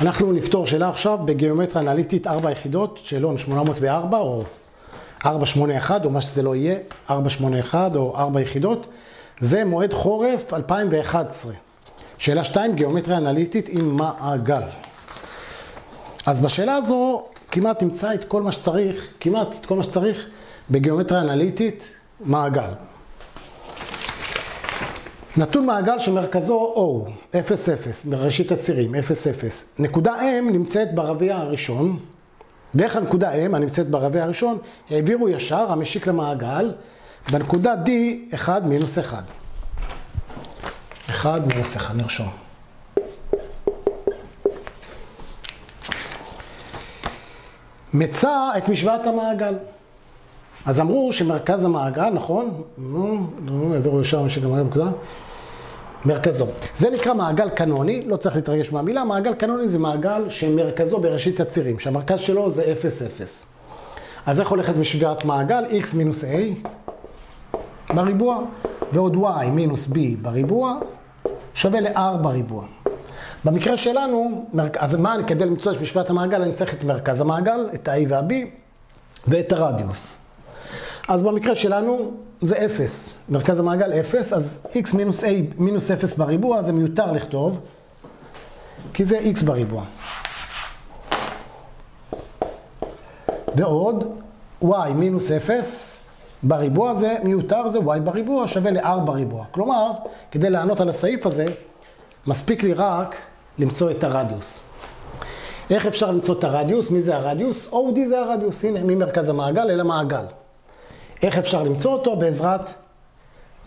אנחנו נפתור שאלה עכשיו בגיאומטריה אנליטית 4 יחידות, שאלון 804 או 481 או מה שזה לא יהיה, 481 או 4 יחידות. זה מועד חורף 2011. שאלה 2, גיאומטריה אנליטית עם מעגל. אז בשאלה הזו כמעט תמצא את כל מה שצריך, כמעט את כל מה שצריך בגיאומטריה אנליטית מעגל. נתון מעגל שמרכזו O, 0, 0, בראשית הצירים, 0, 0. נקודה M נמצאת ברביע הראשון. דרך הנקודה M הנמצאת ברביע הראשון, העבירו ישר המשיק למעגל, בנקודה D 1 מינוס 1. 1 מינוס 1, נרשום. מצא את משוואת המעגל. אז אמרו שמרכז המעגל, נכון? נו, נו, העבירו ישר משיק למעגל בנקודה. מרכזו. זה נקרא מעגל קנוני, לא צריך להתרגש מהמילה, מעגל קנוני זה מעגל שמרכזו בראשית הצירים, שהמרכז שלו זה 0, 0. אז איך הולכת משוואת מעגל? x מינוס a בריבוע, ועוד y מינוס b בריבוע, שווה ל-r בריבוע. במקרה שלנו, אז מה, כדי למצוא את משוואת המעגל, אני צריך את מרכז המעגל, את ה-a וה-b, ואת הרדיוס. אז במקרה שלנו זה 0, מרכז המעגל 0, אז x מינוס a מינוס 0 בריבוע, זה מיותר לכתוב, כי זה x בריבוע. ועוד y מינוס 0 בריבוע זה מיותר, זה y בריבוע שווה ל-r בריבוע. כלומר, כדי לענות על הסעיף הזה, מספיק לי רק למצוא את הרדיוס. איך אפשר למצוא את הרדיוס? מי זה הרדיוס? OD זה הרדיוס, הנה, ממרכז המעגל אל המעגל. איך אפשר למצוא אותו? בעזרת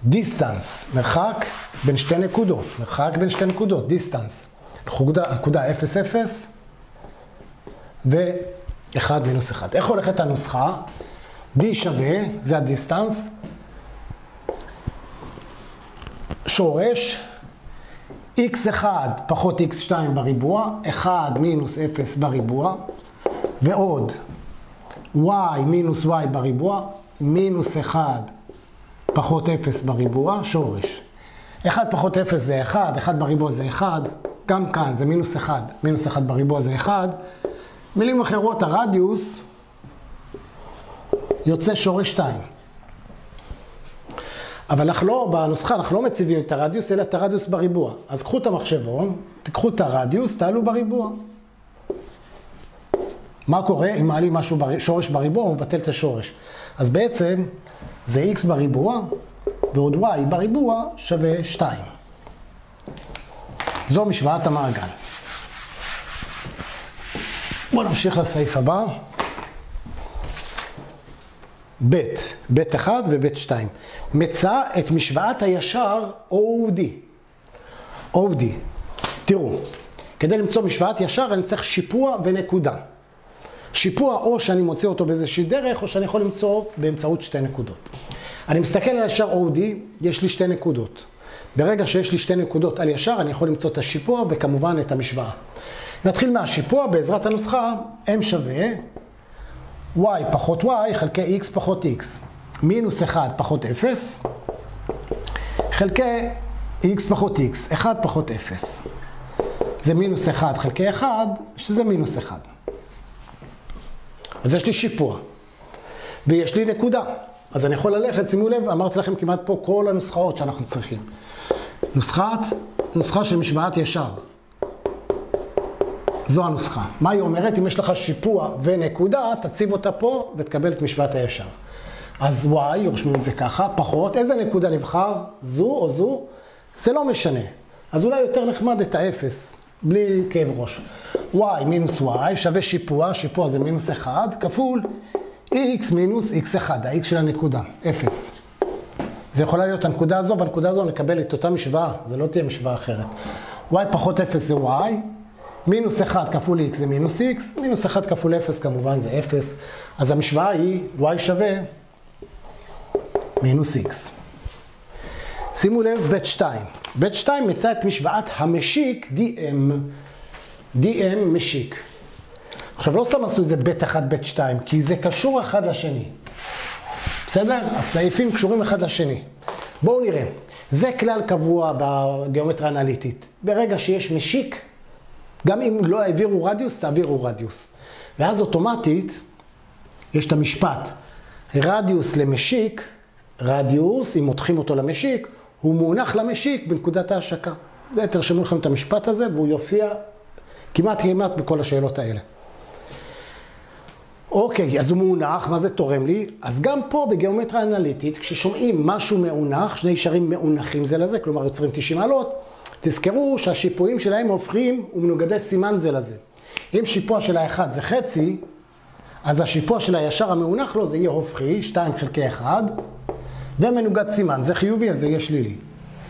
distance, מרחק בין שתי נקודות, מרחק בין שתי נקודות, distance. נקודה 0, 0 ו-1 מינוס 1. איך הולכת הנוסחה? D שווה, זה ה-distance, שורש x1 פחות x2 בריבוע, 1 מינוס 0 בריבוע, ועוד y מינוס y בריבוע, מינוס 1 פחות 0 בריבוע, שורש. 1 פחות 0 זה 1, 1 בריבוע זה 1, גם כאן זה מינוס 1, מינוס 1 בריבוע זה 1. מילים אחרות, הרדיוס יוצא שורש 2. אבל אנחנו לא, בנוסחה אנחנו לא מציבים את הרדיוס, אלא את הרדיוס בריבוע. אז קחו את המחשבון, תיקחו את הרדיוס, תעלו בריבוע. מה קורה אם מעלים משהו, בר... שורש בריבוע, הוא מבטל את השורש. אז בעצם זה x בריבוע, ועוד y בריבוע שווה 2. זו משוואת המעגל. בואו נמשיך לסעיף הבא. ב', ב' 1 וב' 2. מצא את משוואת הישר OD. OD. תראו, כדי למצוא משוואת ישר אני צריך שיפוע ונקודה. שיפוע או שאני מוצא אותו באיזושהי דרך, או שאני יכול למצוא באמצעות שתי נקודות. אני מסתכל על ישר OD, יש לי שתי נקודות. ברגע שיש לי שתי נקודות על ישר, אני יכול למצוא את השיפוע וכמובן את המשוואה. נתחיל מהשיפוע בעזרת הנוסחה m שווה y פחות y חלקי x פחות x. מינוס 1 פחות 0 חלקי x פחות x. 1 פחות 0. זה מינוס 1 חלקי 1, שזה מינוס 1. אז יש לי שיפוע, ויש לי נקודה. אז אני יכול ללכת, שימו לב, אמרתי לכם כמעט פה כל הנוסחאות שאנחנו צריכים. נוסחת, נוסחה של משוואת ישר. זו הנוסחה. מה היא אומרת? אם יש לך שיפוע ונקודה, תציב אותה פה ותקבל את משוואת הישר. אז y, רושמים את זה ככה, פחות, איזה נקודה נבחר? זו או זו? זה לא משנה. אז אולי יותר נחמד את האפס, בלי כאב ראש. y מינוס y שווה שיפוע, שיפוע זה מינוס 1, כפול x מינוס x1, ה-x של הנקודה, 0. זה יכולה להיות הנקודה הזו, והנקודה הזו נקבל את אותה משוואה, זה לא תהיה משוואה אחרת. y פחות 0 זה y, מינוס 1 כפול x זה מינוס x, מינוס 1 כפול 0 כמובן זה 0, אז המשוואה היא y שווה מינוס x. שימו לב, ב' 2. ב' 2 מצא את משוואת המשיק dm. dm משיק. עכשיו לא סתם עשו את זה ב' 1, ב' 2, כי זה קשור אחד לשני. בסדר? הסעיפים קשורים אחד לשני. בואו נראה. זה כלל קבוע בגיאומטריה אנליטית. ברגע שיש משיק, גם אם לא העבירו רדיוס, תעבירו רדיוס. ואז אוטומטית, יש את המשפט, רדיוס למשיק, רדיוס, אם מותחים אותו למשיק, הוא מונח למשיק בנקודת ההשקה. זה, תרשמו לכם את המשפט הזה, והוא יופיע כמעט כמעט בכל השאלות האלה. אוקיי, אז הוא מאונח, מה זה תורם לי? אז גם פה בגיאומטריה אנליטית, כששומעים משהו מאונח, שני ישרים מאונחים זה לזה, כלומר יוצרים 90 מעלות, תזכרו שהשיפועים שלהם הופכים ומנוגדי סימן זה לזה. אם שיפוע של האחד זה חצי, אז השיפוע של הישר המאונח לו זה יהיה הופכי, 2 חלקי 1, ומנוגד סימן, זה חיובי אז זה יהיה שלילי.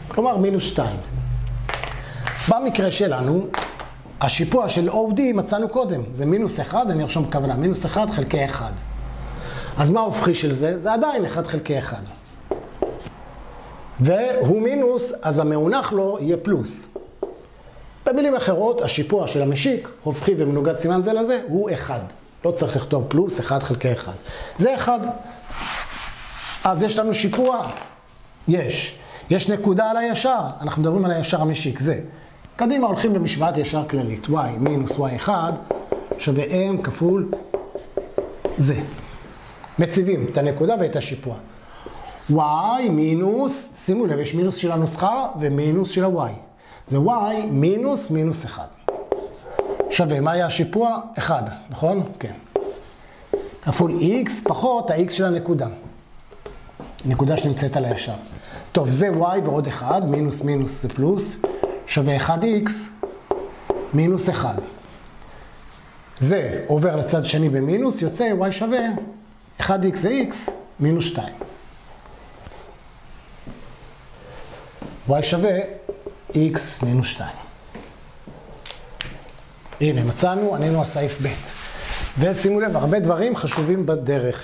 כלומר מינוס 2. במקרה שלנו, השיפוע של OD מצאנו קודם, זה מינוס 1, אני ארשום בכוונה, מינוס 1 חלקי 1. אז מה ההופכי של זה? זה עדיין 1 חלקי 1. והוא מינוס, אז המאונח לו יהיה פלוס. במילים אחרות, השיפוע של המשיק, הופכי ומנוגד סימן זה לזה, הוא 1. לא צריך לכתוב פלוס 1 חלקי 1. זה 1. אז יש לנו שיפוע? יש. יש נקודה על הישר, אנחנו מדברים על הישר המשיק, זה. קדימה הולכים למשוואת ישר כללית, y מינוס y1 שווה m כפול זה. מציבים את הנקודה ואת השיפוע. y מינוס, שימו לב, יש מינוס של הנוסחה ומינוס של ה-y. זה y מינוס מינוס 1. שווה, מה היה השיפוע? 1, נכון? כן. כפול x פחות ה-x של הנקודה. נקודה שנמצאת על הישר. טוב, זה y ועוד 1, מינוס מינוס זה פלוס. שווה 1x מינוס 1. זה עובר לצד שני במינוס, יוצא y שווה 1x זה x מינוס 2. y שווה x מינוס 2. הנה, מצאנו, ענינו על סעיף ב'. ושימו לב, הרבה דברים חשובים בדרך.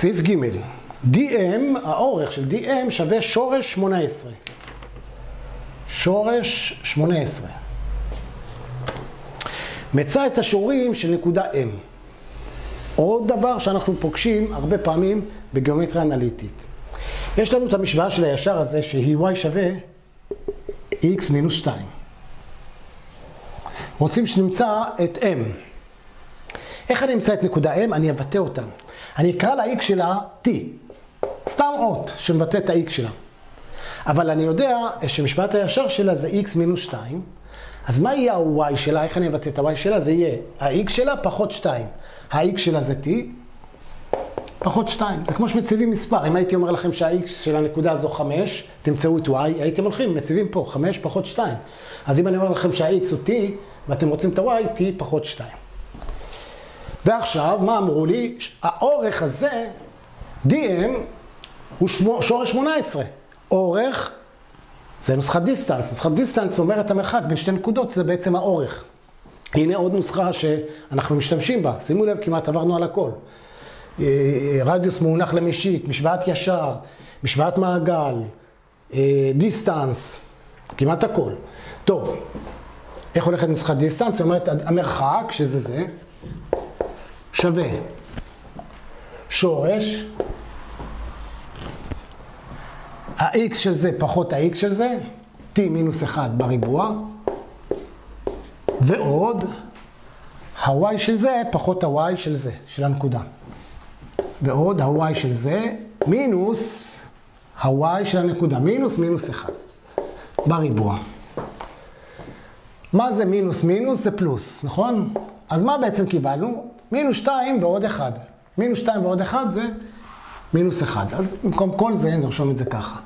סעיף ג' dm, האורך של dm שווה שורש 18. שורש 18. מצא את השורים של נקודה m. עוד דבר שאנחנו פוגשים הרבה פעמים בגיאומטריה אנליטית. יש לנו את המשוואה של הישר הזה שהיא y שווה x מינוס 2. רוצים שנמצא את m. איך אני אמצא את נקודה m? אני אבטא אותה. אני אקרא ל-x שלה t. סתם אות שמבטא את ה-x שלה. אבל אני יודע שמשוואת הישר שלה זה x מינוס 2, אז מה יהיה ה-y שלה? איך אני אבטא את ה-y שלה? זה יהיה ה-x שלה פחות 2. ה-x שלה זה t, פחות 2. זה כמו שמציבים מספר. אם הייתי אומר לכם שה-x של הנקודה הזו 5, תמצאו את y, הייתם הולכים, מציבים פה 5 פחות 2. אז אם אני אומר לכם שה-x הוא t, ואתם רוצים את ה-y, t פחות 2. ועכשיו, מה אמרו לי? האורך הזה, dm, הוא שורש 18. אורך, זה נוסחת distance. נוסחת distance אומרת המרחק בין שתי נקודות, זה בעצם האורך. הנה עוד נוסחה שאנחנו משתמשים בה. שימו לב, כמעט עברנו על הכל. אה, רדיוס מאונך למשיק, משוואת ישר, משוואת מעגל, אה, distance, כמעט הכל. טוב, איך הולכת נוסחת דיסטנס? היא אומרת, המרחק, שזה זה, שווה שורש ה-x של זה פחות ה-x של זה, t מינוס 1 בריבוע, ועוד ה-y של זה פחות ה-y של זה, של הנקודה. ועוד ה-y של זה מינוס ה-y של הנקודה, מינוס מינוס 1 בריבוע. מה זה מינוס מינוס? זה פלוס, נכון? אז מה בעצם קיבלנו? מינוס 2 ועוד 1. מינוס 2 ועוד 1 זה מינוס 1. אז במקום כל זה נרשום את זה ככה.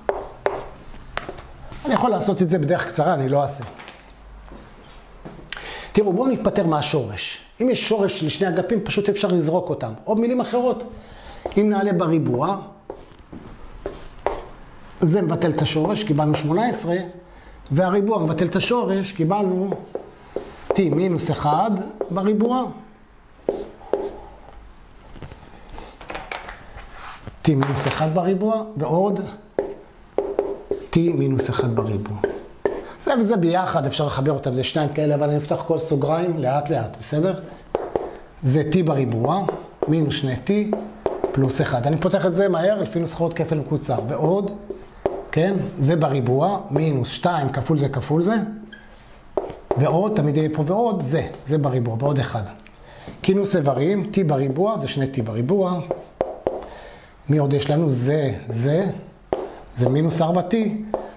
אני יכול לעשות את זה בדרך קצרה, אני לא אעשה. תראו, בואו נתפטר מהשורש. אם יש שורש לשני אגפים, פשוט אפשר לזרוק אותם. או במילים אחרות, אם נעלה בריבוע, זה מבטל את השורש, קיבלנו 18, והריבוע מבטל את השורש, קיבלנו t מינוס 1 בריבוע. T מינוס 1 בריבוע, ועוד t מינוס 1 בריבוע. זה וזה ביחד, אפשר לחבר אותם, זה שניים כאלה, אבל אני אפתח כל סוגריים לאט לאט, בסדר? זה t בריבוע, מינוס 2t, פלוס 1. אני פותח את זה מהר לפי נוסחאות כפל מקוצר, ועוד כן? זה בריבוע, מינוס 2 כפול זה כפול זה, ועוד, תמיד יהיה פה ועוד, זה, זה בריבוע, ועוד 1. כינוס איברים, t בריבוע, זה שני t בריבוע. מי עוד יש לנו? זה, זה, זה מינוס 4t,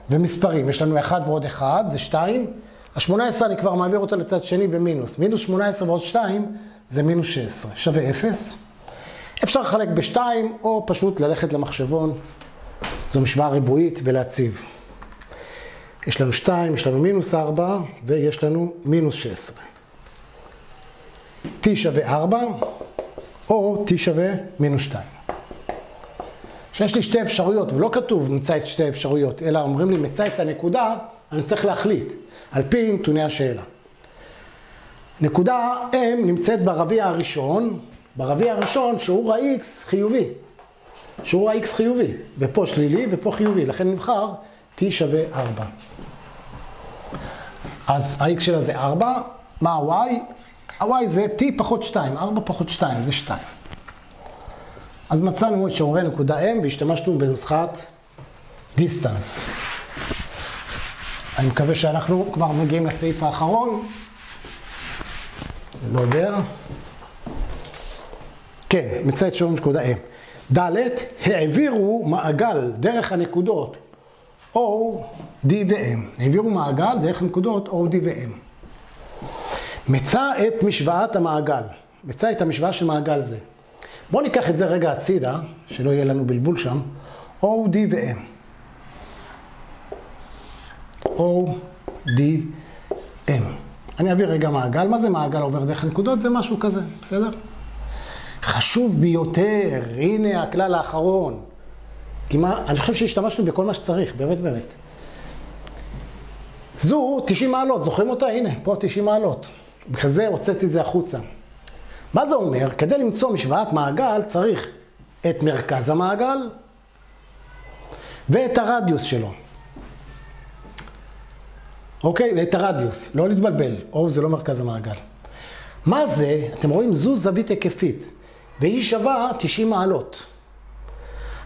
ומספרים, יש לנו 1 ועוד 1, זה 2. ה-18 אני כבר מעביר אותו לצד שני במינוס. מינוס 18 ועוד 2 זה מינוס 16, שווה 0. אפשר לחלק ב-2, או פשוט ללכת למחשבון, זו משוואה ריבועית, ולהציב. יש לנו 2, יש לנו מינוס 4, ויש לנו מינוס 16. t שווה 4, או t שווה מינוס 2. שיש לי שתי אפשרויות, ולא כתוב נמצא את שתי האפשרויות, אלא אומרים לי מצא את הנקודה, אני צריך להחליט, על פי נתוני השאלה. נקודה M נמצאת ברביע הראשון, ברביע הראשון שיעור ה-X חיובי. שיעור ה-X חיובי, ופה שלילי ופה חיובי, לכן נבחר T שווה 4. אז ה-X שלה זה 4, מה ה-Y? ה-Y זה T פחות 2, 4 פחות 2 זה 2. אז מצאנו את שיעורי נקודה M והשתמשנו בנוסחת דיסטנס. אני מקווה שאנחנו כבר מגיעים לסעיף האחרון. לא יודע. כן, מצא את שיעור נקודה M. ד', העבירו מעגל דרך הנקודות O, D ו-M. העבירו מעגל דרך הנקודות O, D ו-M. מצא את משוואת המעגל. מצא את המשוואה של מעגל זה. בואו ניקח את זה רגע הצידה, שלא יהיה לנו בלבול שם. O, D ו-M. O, D, M. אני אעביר רגע מעגל. מה זה מעגל עובר דרך הנקודות? זה משהו כזה, בסדר? חשוב ביותר, הנה הכלל האחרון. כי מה, אני חושב שהשתמשנו בכל מה שצריך, באמת באמת. זו 90 מעלות, זוכרים אותה? הנה, פה 90 מעלות. בגלל זה הוצאתי את זה החוצה. מה זה אומר? כדי למצוא משוואת מעגל צריך את מרכז המעגל ואת הרדיוס שלו. אוקיי? ואת הרדיוס, לא להתבלבל, או זה לא מרכז המעגל. מה זה? אתם רואים? זו זווית היקפית, והיא שווה 90 מעלות.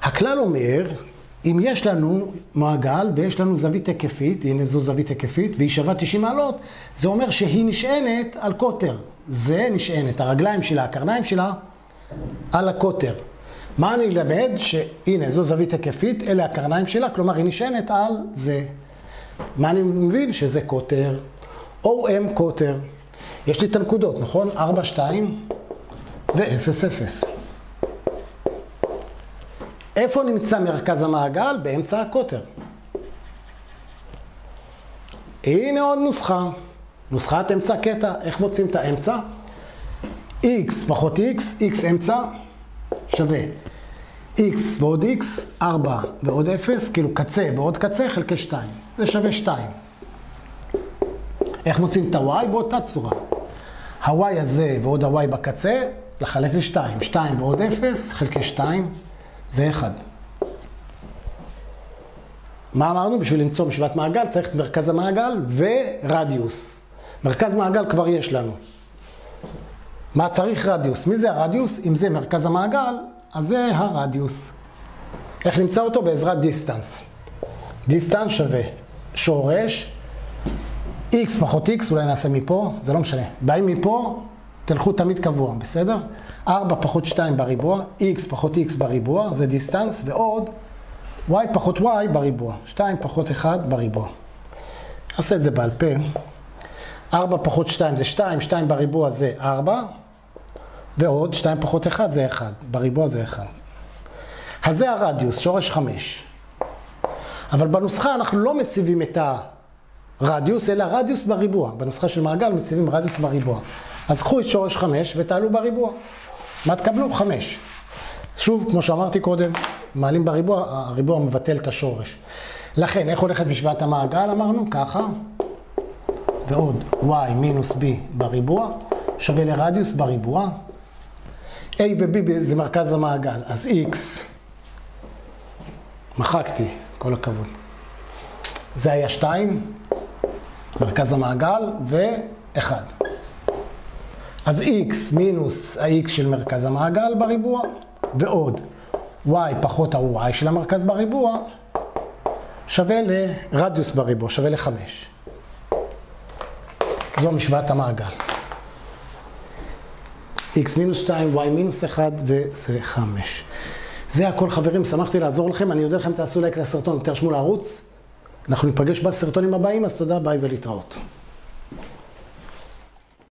הכלל אומר, אם יש לנו מעגל ויש לנו זווית היקפית, הנה זו זווית היקפית, והיא שווה 90 מעלות, זה אומר שהיא נשענת על קוטר. זה נשענת, הרגליים שלה, הקרניים שלה, על הקוטר. מה אני אלמד? שהנה, זו זווית היקפית, אלה הקרניים שלה, כלומר היא נשענת על זה. מה אני מבין? שזה קוטר, OM קוטר. יש לי את הנקודות, נכון? 4, 2 ו-0, 0. איפה נמצא מרכז המעגל? באמצע הקוטר. הנה עוד נוסחה. נוסחת אמצע קטע. איך מוצאים את האמצע? x פחות x, x אמצע, שווה x ועוד x, 4 ועוד 0, כאילו קצה ועוד קצה חלקי 2. זה שווה 2. איך מוצאים את ה-y? באותה צורה. ה-y הזה ועוד ה-y בקצה, לחלק ל-2. 2 ועוד 0 חלקי 2 זה 1. מה אמרנו? בשביל למצוא משוואת מעגל צריך את מרכז המעגל ורדיוס. מרכז מעגל כבר יש לנו. מה צריך רדיוס? מי זה הרדיוס? אם זה מרכז המעגל, אז זה הרדיוס. איך נמצא אותו? בעזרת distance. distance שווה שורש x פחות x, אולי נעשה מפה, זה לא משנה. באים מפה, תלכו תמיד קבוע, בסדר? 4 פחות 2 בריבוע, x פחות x בריבוע, זה distance, ועוד y פחות y בריבוע, 2 פחות 1 בריבוע. נעשה את זה בעל פה. 4 פחות 2 זה 2, 2 בריבוע זה 4, ועוד 2 פחות 1 זה 1, בריבוע זה 1. אז זה הרדיוס, שורש 5. אבל בנוסחה אנחנו לא מציבים את הרדיוס, אלא רדיוס בריבוע. בנוסחה של מעגל מציבים רדיוס בריבוע. אז קחו את שורש 5 ותעלו בריבוע. מה תקבלו? 5. שוב, כמו שאמרתי קודם, מעלים בריבוע, הריבוע מבטל את השורש. לכן, איך הולכת משוואת המעגל? אמרנו ככה, ועוד y מינוס b בריבוע, שווה לרדיוס בריבוע. a ו-b זה מרכז המעגל, אז x, מחקתי, כל הכבוד. זה היה 2, מרכז המעגל, ו-1. אז x מינוס ה-x של מרכז המעגל בריבוע, ועוד y פחות ה-y של המרכז בריבוע, שווה לרדיוס בריבוע, שווה לחמש. זו משוואת המעגל. x מינוס 2, y מינוס 1 וזה 5. זה הכל חברים, שמחתי לעזור לכם, אני אודה לכם תעשו לייק לסרטון, תרשמו לערוץ. אנחנו ניפגש בסרטונים הבאים, אז תודה, ביי ולהתראות.